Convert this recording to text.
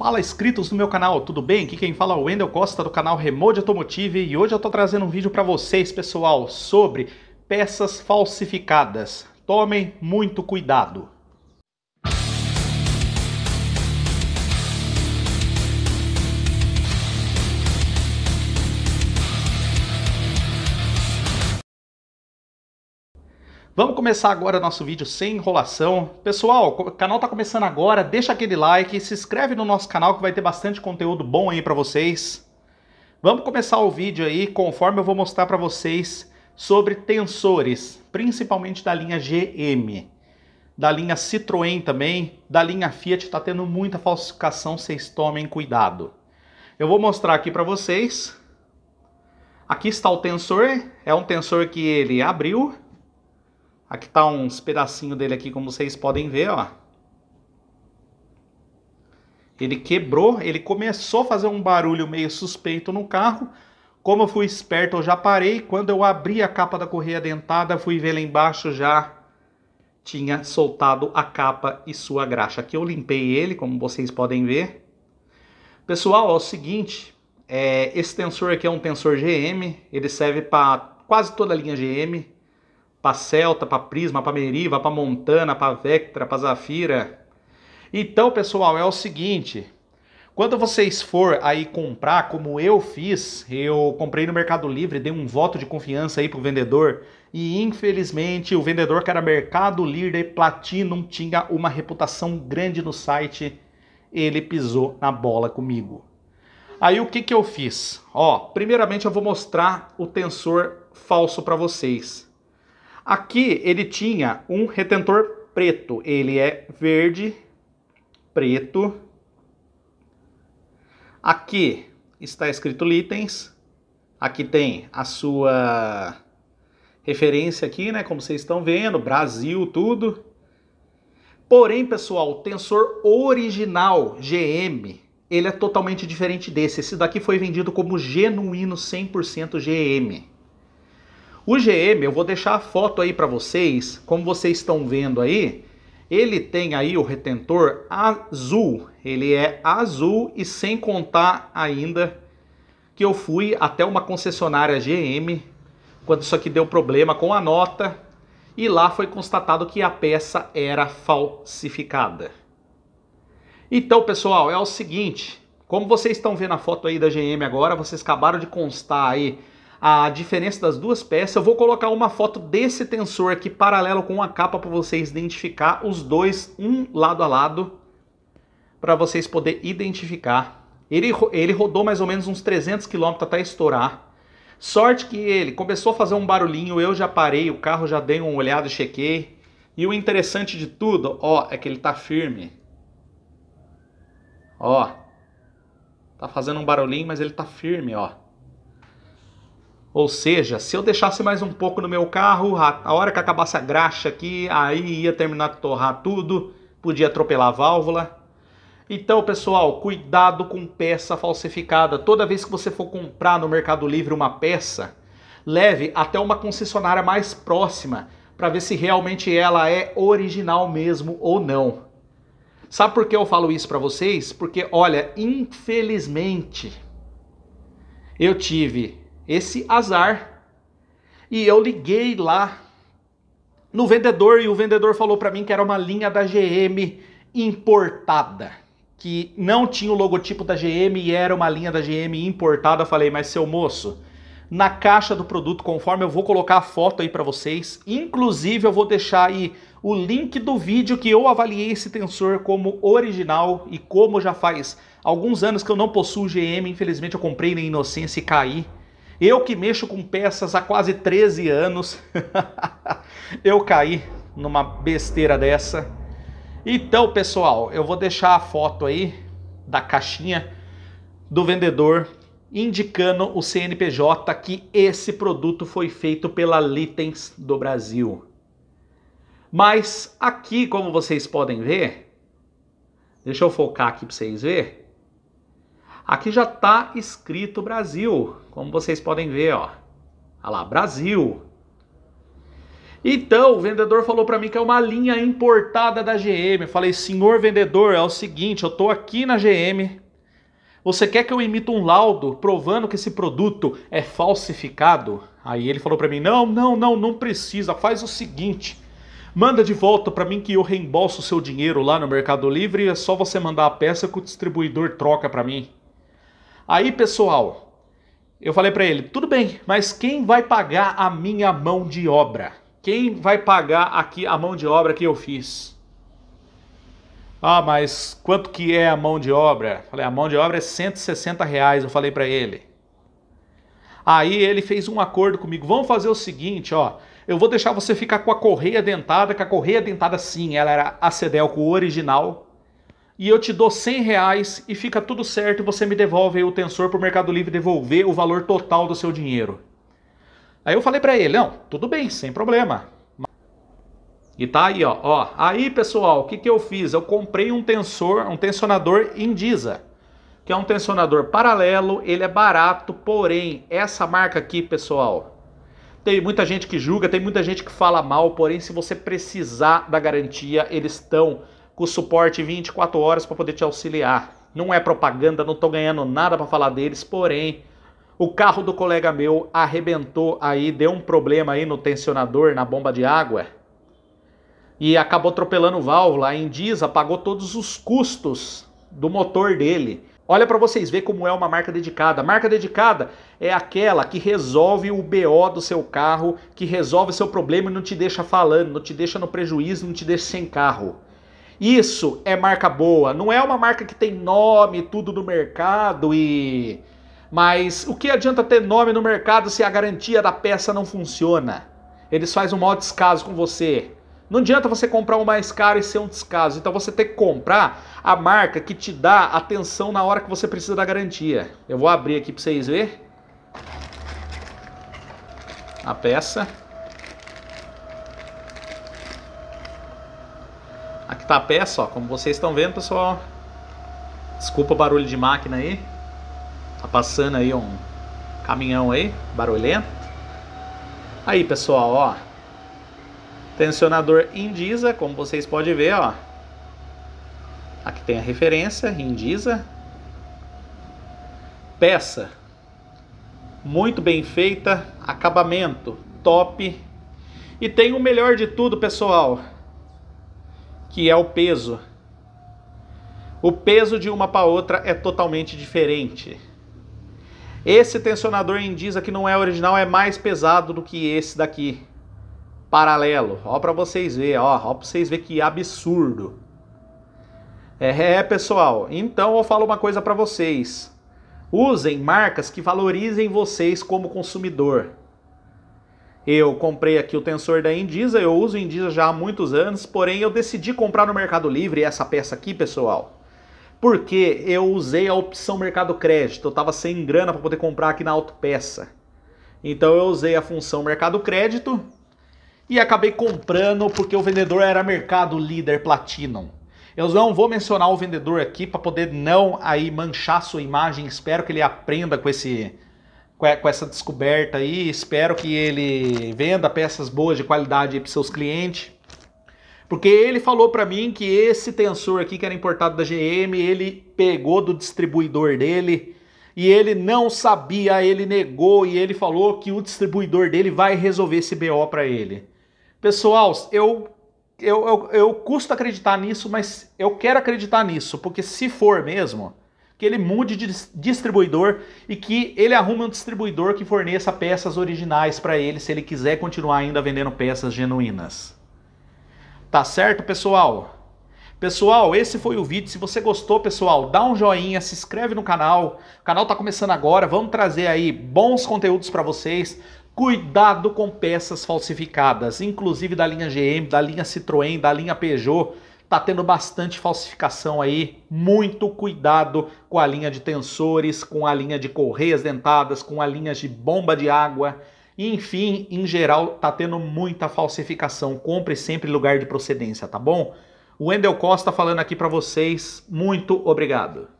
Fala inscritos no meu canal, tudo bem? Aqui quem fala é o Wendel Costa do canal Remote Automotive e hoje eu estou trazendo um vídeo para vocês, pessoal, sobre peças falsificadas. Tomem muito cuidado. Vamos começar agora nosso vídeo sem enrolação. Pessoal, o canal está começando agora, deixa aquele like, se inscreve no nosso canal que vai ter bastante conteúdo bom aí para vocês. Vamos começar o vídeo aí, conforme eu vou mostrar para vocês sobre tensores, principalmente da linha GM, da linha Citroën também, da linha Fiat, está tendo muita falsificação, vocês tomem cuidado. Eu vou mostrar aqui para vocês. Aqui está o tensor, é um tensor que ele abriu, Aqui tá uns pedacinhos dele aqui, como vocês podem ver, ó. Ele quebrou, ele começou a fazer um barulho meio suspeito no carro. Como eu fui esperto, eu já parei. Quando eu abri a capa da correia dentada, fui ver lá embaixo já tinha soltado a capa e sua graxa. Aqui eu limpei ele, como vocês podem ver. Pessoal, é o seguinte, é, esse tensor aqui é um tensor GM, ele serve para quase toda a linha GM para Celta, para Prisma, para Meriva, para Montana, para Vectra, para Zafira. Então, pessoal, é o seguinte, quando vocês for aí comprar, como eu fiz, eu comprei no Mercado Livre, dei um voto de confiança aí pro vendedor e infelizmente o vendedor que era Mercado Livre Platinum tinha uma reputação grande no site, ele pisou na bola comigo. Aí o que que eu fiz? Ó, primeiramente eu vou mostrar o tensor falso para vocês. Aqui ele tinha um retentor preto, ele é verde, preto. Aqui está escrito itens. Aqui tem a sua referência aqui, né, como vocês estão vendo, Brasil, tudo. Porém, pessoal, o tensor original GM, ele é totalmente diferente desse. Esse daqui foi vendido como genuíno 100% GM. O GM, eu vou deixar a foto aí para vocês, como vocês estão vendo aí, ele tem aí o retentor azul, ele é azul e sem contar ainda que eu fui até uma concessionária GM quando isso aqui deu problema com a nota e lá foi constatado que a peça era falsificada. Então, pessoal, é o seguinte, como vocês estão vendo a foto aí da GM agora, vocês acabaram de constar aí a diferença das duas peças. Eu vou colocar uma foto desse tensor aqui paralelo com a capa para vocês identificar os dois um lado a lado para vocês poder identificar. Ele, ele rodou mais ou menos uns 300 km até estourar. Sorte que ele começou a fazer um barulhinho, eu já parei, o carro já dei uma olhada e chequei. E o interessante de tudo, ó, é que ele tá firme. Ó. Tá fazendo um barulhinho, mas ele tá firme, ó. Ou seja, se eu deixasse mais um pouco no meu carro, a hora que acabasse a graxa aqui, aí ia terminar de torrar tudo, podia atropelar a válvula. Então, pessoal, cuidado com peça falsificada. Toda vez que você for comprar no Mercado Livre uma peça, leve até uma concessionária mais próxima para ver se realmente ela é original mesmo ou não. Sabe por que eu falo isso para vocês? Porque, olha, infelizmente, eu tive esse azar. E eu liguei lá no vendedor e o vendedor falou para mim que era uma linha da GM importada, que não tinha o logotipo da GM e era uma linha da GM importada. Eu falei, mas seu moço, na caixa do produto, conforme eu vou colocar a foto aí para vocês, inclusive eu vou deixar aí o link do vídeo que eu avaliei esse tensor como original e como já faz alguns anos que eu não possuo GM, infelizmente eu comprei na inocência e caí eu que mexo com peças há quase 13 anos, eu caí numa besteira dessa. Então, pessoal, eu vou deixar a foto aí da caixinha do vendedor indicando o CNPJ que esse produto foi feito pela Litens do Brasil. Mas aqui, como vocês podem ver, deixa eu focar aqui para vocês verem. Aqui já está escrito Brasil, como vocês podem ver, ó. Olha lá, Brasil. Então, o vendedor falou para mim que é uma linha importada da GM. Eu falei, senhor vendedor, é o seguinte, eu tô aqui na GM. Você quer que eu emita um laudo provando que esse produto é falsificado? Aí ele falou para mim, não, não, não, não precisa. Faz o seguinte, manda de volta para mim que eu reembolso o seu dinheiro lá no Mercado Livre. É só você mandar a peça que o distribuidor troca para mim. Aí, pessoal, eu falei para ele, tudo bem, mas quem vai pagar a minha mão de obra? Quem vai pagar aqui a mão de obra que eu fiz? Ah, mas quanto que é a mão de obra? Falei, a mão de obra é 160 reais, eu falei para ele. Aí ele fez um acordo comigo, vamos fazer o seguinte, ó, eu vou deixar você ficar com a correia dentada, que a correia dentada sim, ela era a Cedelco original, e eu te dou 100 reais e fica tudo certo, você me devolve o tensor pro Mercado Livre devolver o valor total do seu dinheiro. Aí eu falei para ele, não, tudo bem, sem problema. E tá aí, ó, ó. Aí, pessoal, o que, que eu fiz? Eu comprei um tensor, um tensionador Indisa, que é um tensionador paralelo, ele é barato, porém, essa marca aqui, pessoal, tem muita gente que julga, tem muita gente que fala mal, porém, se você precisar da garantia, eles estão com suporte 24 horas para poder te auxiliar. Não é propaganda, não tô ganhando nada para falar deles, porém, o carro do colega meu arrebentou aí, deu um problema aí no tensionador, na bomba de água. E acabou atropelando válvula. A Indisa pagou todos os custos do motor dele. Olha para vocês ver como é uma marca dedicada. marca dedicada é aquela que resolve o BO do seu carro, que resolve seu problema e não te deixa falando, não te deixa no prejuízo, não te deixa sem carro. Isso é marca boa. Não é uma marca que tem nome, tudo no mercado e mas o que adianta ter nome no mercado se a garantia da peça não funciona? Eles fazem um maior descaso com você. Não adianta você comprar um mais caro e ser um descaso. Então você tem que comprar a marca que te dá atenção na hora que você precisa da garantia. Eu vou abrir aqui para vocês verem. A peça. Tá peça, como vocês estão vendo, pessoal. Desculpa o barulho de máquina aí. Tá passando aí um caminhão aí, barulhento. Aí, pessoal, ó. Tensionador Indisa, como vocês podem ver, ó. Aqui tem a referência, Indisa. Peça muito bem feita, acabamento top. E tem o melhor de tudo, pessoal, que é o peso. O peso de uma para outra é totalmente diferente. Esse tensionador Indisa que não é original é mais pesado do que esse daqui. Paralelo. Ó para vocês verem, ó, ó para vocês verem que absurdo. É, é, pessoal. Então eu falo uma coisa para vocês. Usem marcas que valorizem vocês como consumidor. Eu comprei aqui o tensor da Indisa, eu uso Indisa já há muitos anos, porém eu decidi comprar no Mercado Livre essa peça aqui, pessoal porque eu usei a opção Mercado Crédito, eu estava sem grana para poder comprar aqui na Autopeça. Então eu usei a função Mercado Crédito e acabei comprando porque o vendedor era Mercado Líder Platinum. Eu não vou mencionar o vendedor aqui para poder não aí manchar sua imagem. Espero que ele aprenda com esse com essa descoberta aí. Espero que ele venda peças boas de qualidade para seus clientes. Porque ele falou para mim que esse tensor aqui que era importado da GM, ele pegou do distribuidor dele e ele não sabia, ele negou e ele falou que o distribuidor dele vai resolver esse BO para ele. Pessoal, eu, eu, eu, eu custo acreditar nisso, mas eu quero acreditar nisso, porque se for mesmo, que ele mude de distribuidor e que ele arrume um distribuidor que forneça peças originais para ele, se ele quiser continuar ainda vendendo peças genuínas. Tá certo, pessoal? Pessoal, esse foi o vídeo. Se você gostou, pessoal, dá um joinha, se inscreve no canal. O canal tá começando agora. Vamos trazer aí bons conteúdos para vocês. Cuidado com peças falsificadas, inclusive da linha GM, da linha Citroën, da linha Peugeot. Tá tendo bastante falsificação aí. Muito cuidado com a linha de tensores, com a linha de correias dentadas, com a linha de bomba de água. Enfim, em geral, tá tendo muita falsificação. Compre sempre lugar de procedência, tá bom? O Wendel Costa falando aqui para vocês. Muito obrigado.